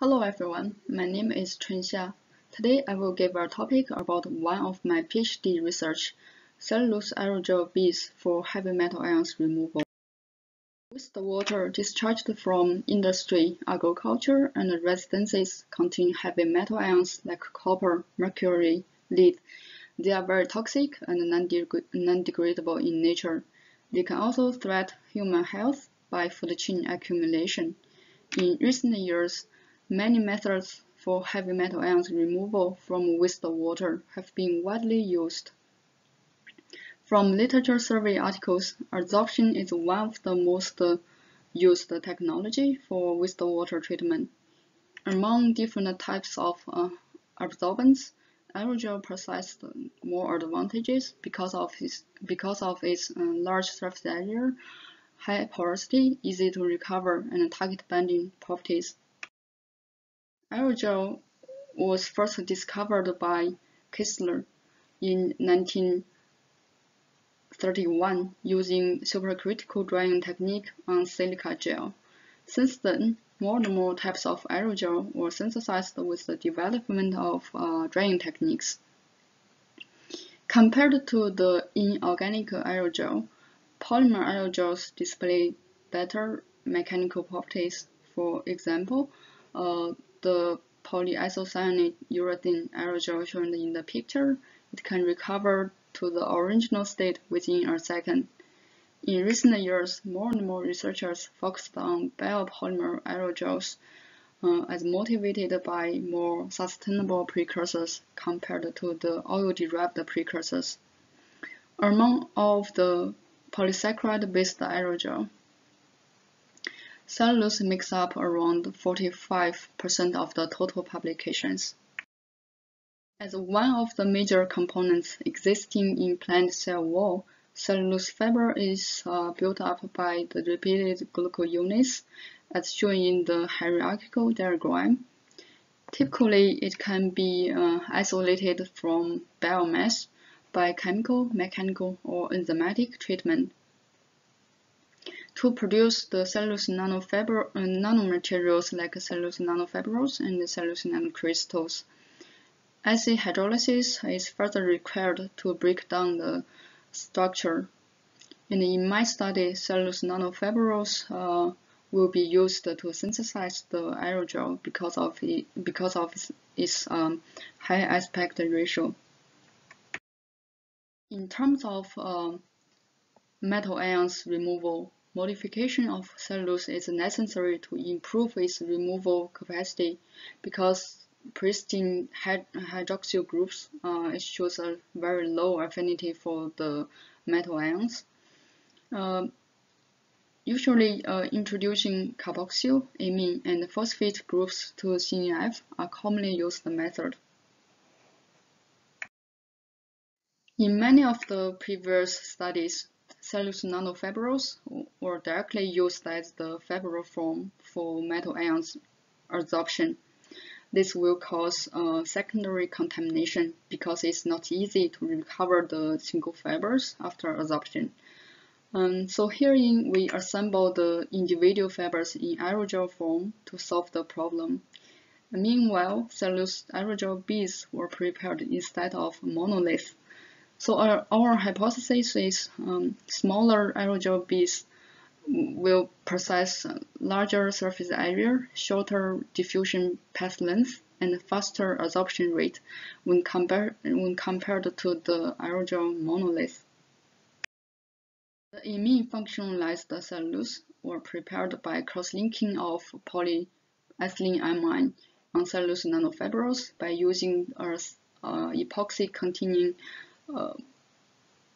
Hello everyone, my name is Chun Xia. Today I will give a topic about one of my PhD research, cellulose aerogel beads for heavy metal ions removal. Wastewater discharged from industry, agriculture, and residences contain heavy metal ions like copper, mercury, lead. They are very toxic and non-degradable in nature. They can also threaten human health by food chain accumulation. In recent years, Many methods for heavy metal ions removal from wastewater have been widely used. From literature survey articles, adsorption is one of the most used technology for wastewater treatment. Among different types of uh, absorbents, aerogel possesses more advantages because of its, because of its uh, large surface area, high porosity, easy to recover, and target binding properties. Aerogel was first discovered by Kistler in 1931 using supercritical drying technique on silica gel. Since then, more and more types of aerogel were synthesized with the development of uh, drying techniques. Compared to the inorganic aerogel, polymer aerogels display better mechanical properties. For example, uh, the polyisocyanate urethane aerogel shown in the picture, it can recover to the original state within a second. In recent years, more and more researchers focused on biopolymer aerogels uh, as motivated by more sustainable precursors compared to the oil-derived precursors. Among all of the polysaccharide-based aerogel, Cellulose makes up around 45% of the total publications. As one of the major components existing in plant cell wall, cellulose fiber is uh, built up by the repeated glucounits as shown in the hierarchical diagram. Typically, it can be uh, isolated from biomass by chemical, mechanical, or enzymatic treatment to produce the cellulose nanofiber, uh, nanomaterials like cellulose nanofibrils and cellulose nanocrystals. Acid hydrolysis is further required to break down the structure. And in my study, cellulose nanofibrils uh, will be used to synthesize the aerogel because of it, because of its, its um, high aspect ratio. In terms of uh, metal ions removal, Modification of cellulose is necessary to improve its removal capacity because pristine hydroxyl groups uh, shows a very low affinity for the metal ions. Uh, usually, uh, introducing carboxyl, amine, and phosphate groups to CNF are commonly used method. In many of the previous studies, cellulose nanofibrils were directly used as the fibril form for metal ions adsorption. This will cause uh, secondary contamination because it's not easy to recover the single fibers after adsorption. Um, so herein we assemble the individual fibers in aerogel form to solve the problem. Meanwhile, cellulose aerogel beads were prepared instead of monolith. So our, our hypothesis is um, smaller aerogel beads will possess larger surface area, shorter diffusion path length, and faster adsorption rate when, compare, when compared to the aerogel monolith. The imine functionalized cellulose were prepared by cross-linking of polyethyleneimine on cellulose nanofibrils by using a, a epoxy-containing uh,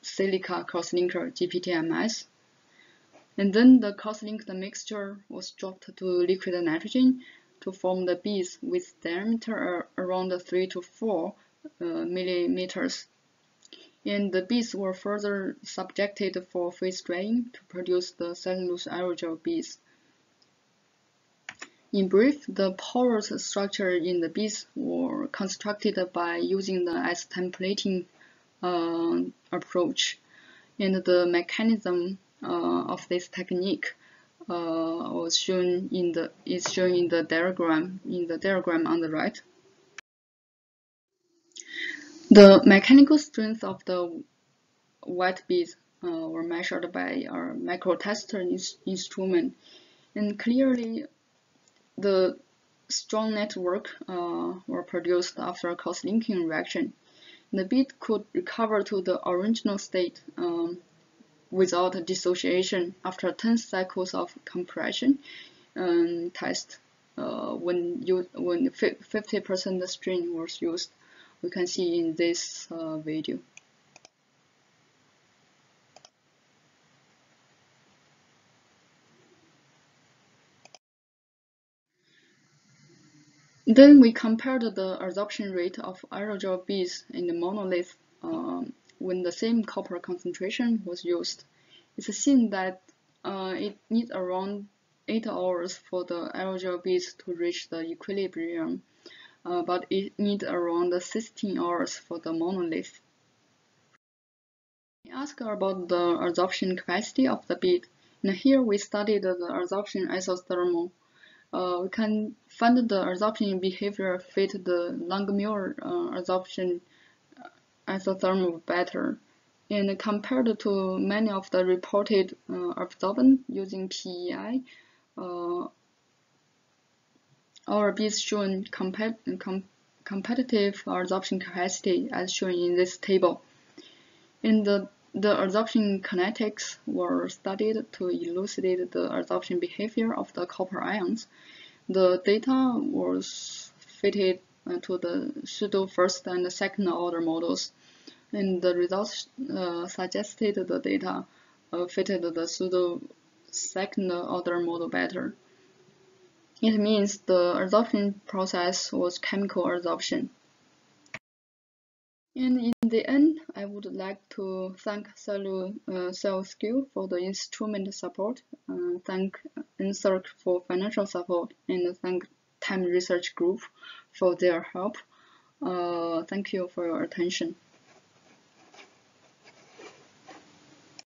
silica crosslinker GPTMS. And then the cross-linked mixture was dropped to liquid nitrogen to form the beads with diameter around 3 to 4 uh, millimeters. And the beads were further subjected for freeze drying to produce the cellulose aerogel beads. In brief, the porous structure in the beads were constructed by using the ice templating uh, approach. And the mechanism uh, of this technique uh, was shown in the is shown in the diagram in the diagram on the right. The mechanical strength of the wet beads uh, were measured by our microtester instrument, and clearly the strong network uh, were produced after a cross-linking reaction. The bead could recover to the original state um, without dissociation after 10 cycles of compression um, test uh, when you when 50% strain was used. We can see in this uh, video Then we compared the adsorption rate of aerogel beads in the monolith um, when the same copper concentration was used, it's seen that uh, it needs around 8 hours for the aerogel beads to reach the equilibrium, uh, but it needs around 16 hours for the monolith. We asked about the adsorption capacity of the bead, and here we studied the adsorption isothermal. Uh, we can find the adsorption behavior fit the Langmuir uh, adsorption isothermal better. And compared to many of the reported uh, absorbent using PEI, uh, our beads shown compet com competitive adsorption capacity as shown in this table. In the the adsorption kinetics were studied to elucidate the adsorption behavior of the copper ions. The data was fitted uh, to the pseudo first and second order models, and the results uh, suggested the data uh, fitted the pseudo second order model better. It means the adsorption process was chemical adsorption. And in the end, I would like to thank Salu uh, for the instrument support, uh, thank NSERC for financial support, and thank Tam Research Group for their help. Uh, thank you for your attention.